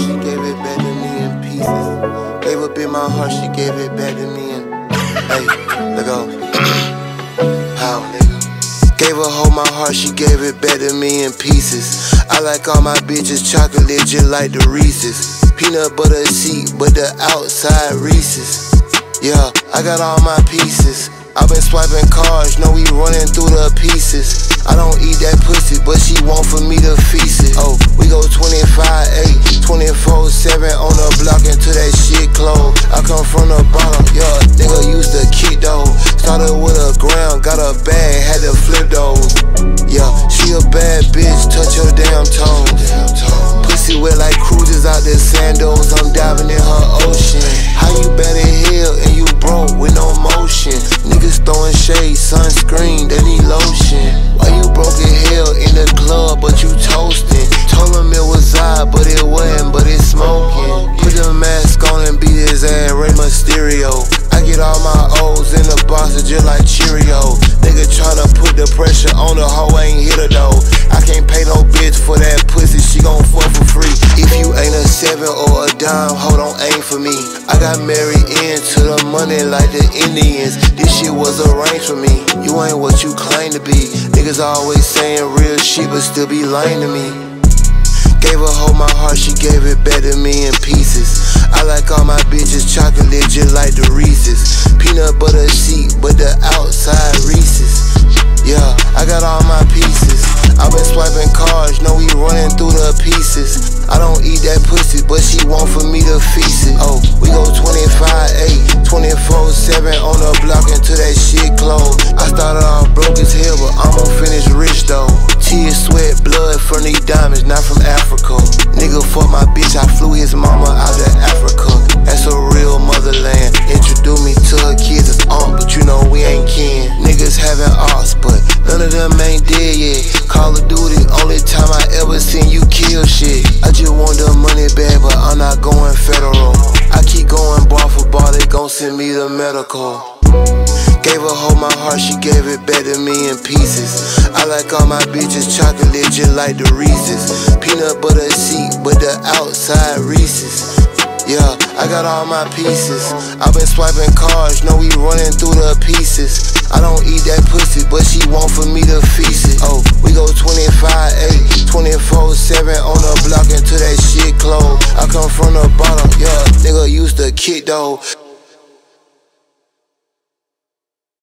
she gave it back to me in pieces. Gave up in my heart, she gave it back to me in. Hey, let go. How. Gave her whole my heart, she gave it back to me in pieces. I like all my bitches chocolate, just like the Reese's. Peanut butter seat, but the outside Reese's. Yeah, I got all my pieces. i been swiping cards, know we running through the pieces. I don't eat that pussy, but she want for me to feast it. Oh, we though. Started with a ground, got a bag, had to flip those. Yeah, she a bad bitch, touch her damn toes. Pussy wet like cruises out the sandals, I'm diving in her ocean. How you in hell and you broke with no motion? Niggas throwing shade, sunscreen, Cheerio. Nigga tryna put the pressure on the hoe, ain't hit her though. I can't pay no bitch for that pussy, she gon' fuck for free. If you ain't a seven or a dime, hold on, aim for me. I got married into the money like the Indians. This shit was arranged for me. You ain't what you claim to be. Niggas always saying real shit, but still be lying to me. Gave her whole my heart, she gave it back to me in pieces. I like all my bitches chocolate, just like the Reese's. Peanut butter the outside Reese's. Yeah, I got all my pieces. i been swiping cards, know we running through the pieces. I don't eat that pussy, but she want for me to feast it. Oh, we go 25 8, 24 7 on the block until that shit close. I started off broke as hell, but I'm gonna finish rich though. Tears, sweat, blood from these diamonds, not from Africa. Nigga, fuck my bitch, I flew his mama out to just want the money back, but I'm not going federal. I keep going bar for bar, they gon' send me the medical. Gave her whole my heart, she gave it back to me in pieces. I like all my bitches chocolate, just like the Reese's. Peanut butter seat, but the outside Reese's. Yeah, I got all my pieces. i been swiping cards, know we running through the pieces. I don't eat that pussy, but she want for me to feast it. Oh, we go 25 8, 24 7 on the block until that shit close. I come from the bottom, yeah, nigga used to kick though.